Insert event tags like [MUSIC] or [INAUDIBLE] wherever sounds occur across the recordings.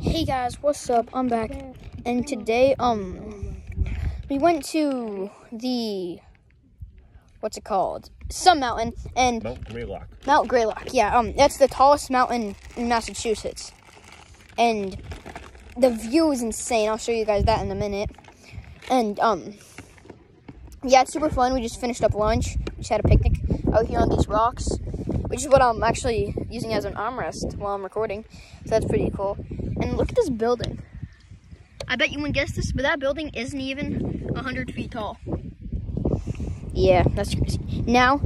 Hey guys, what's up? I'm back, and today, um, we went to the what's it called? Some mountain and Mount Greylock. Mount Greylock. Yeah, um, that's the tallest mountain in Massachusetts, and the view is insane. I'll show you guys that in a minute. And um, yeah, it's super fun. We just finished up lunch. We just had a picnic out here on these rocks, which is what I'm actually using as an armrest while I'm recording. So that's pretty cool. And look at this building. I bet you wouldn't guess this, but that building isn't even 100 feet tall. Yeah, that's crazy. Now,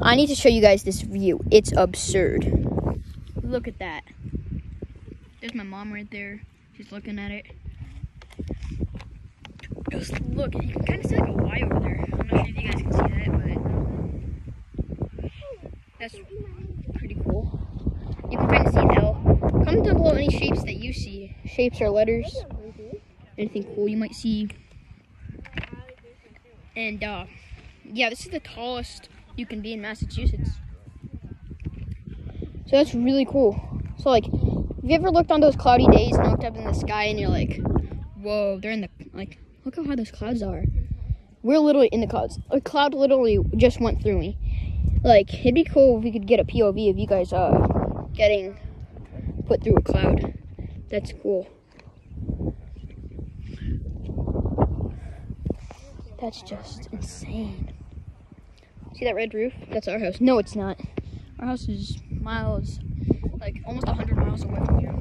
I need to show you guys this view. It's absurd. Look at that. There's my mom right there. She's looking at it. Just look. You can kind of see like a Y over there. I'm not sure if you guys can see that, but that's pretty cool. You can kind of see an L. Comment down below any shapes that you see. Shapes or letters. Anything cool you might see. And uh, yeah, this is the tallest you can be in Massachusetts. So that's really cool. So like, have you ever looked on those cloudy days and looked up in the sky and you're like, whoa, they're in the like, look how high those clouds are. We're literally in the clouds. A cloud literally just went through me. Like, it'd be cool if we could get a POV of you guys uh getting put through a cloud. That's cool. That's just insane. See that red roof? That's our house. No, it's not. Our house is miles, like almost 100 miles away from here.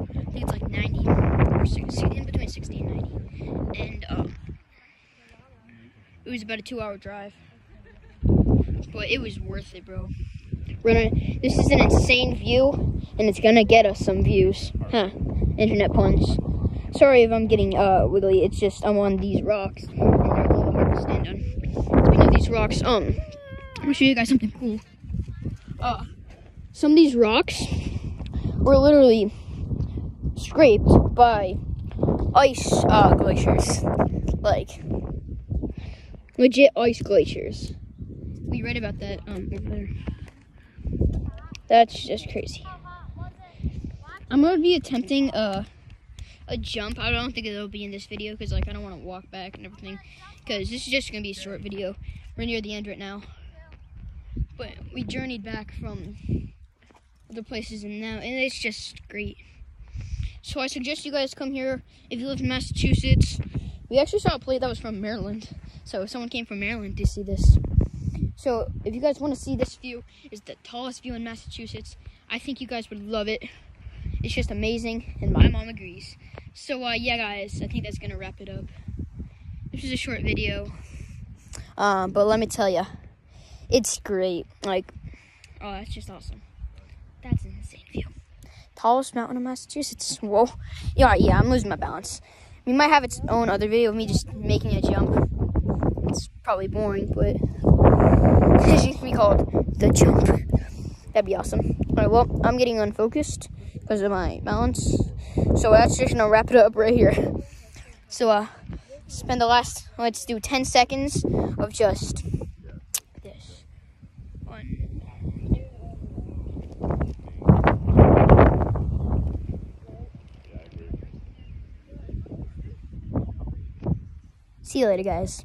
I think it's like 90 or 60, in between 60 and 90. And um, it was about a two hour drive. But it was worth it, bro. We're this is an insane view, and it's gonna get us some views. Huh. Internet puns. Sorry if I'm getting uh, wiggly. It's just I'm on these rocks. And they're a little hard to stand on. Speaking of these rocks, um, I'm gonna show you guys something cool. Uh, some of these rocks were literally scraped by ice uh, glaciers. Like, legit ice glaciers. We read about that um, over there. That's just crazy. I'm gonna be attempting a a jump. I don't think it'll be in this video because like I don't want to walk back and everything. Because this is just gonna be a short video. We're near the end right now. But we journeyed back from other places and now and it's just great. So I suggest you guys come here if you live in Massachusetts. We actually saw a plate that was from Maryland. So someone came from Maryland to see this. So if you guys want to see this view, it's the tallest view in Massachusetts. I think you guys would love it. It's just amazing, and my mom agrees. So uh, yeah, guys, I think that's gonna wrap it up. This is a short video, um, but let me tell you, it's great. Like, oh, that's just awesome. That's an insane view. Tallest mountain in Massachusetts. Whoa. Yeah, yeah, I'm losing my balance. We might have its own other video of me just making a jump. It's probably boring, but [LAUGHS] it should be called the jump. That'd be awesome. All right, well, I'm getting unfocused because of my balance. So that's just gonna wrap it up right here. So, uh, spend the last, let's do 10 seconds of just this. One, See you later, guys.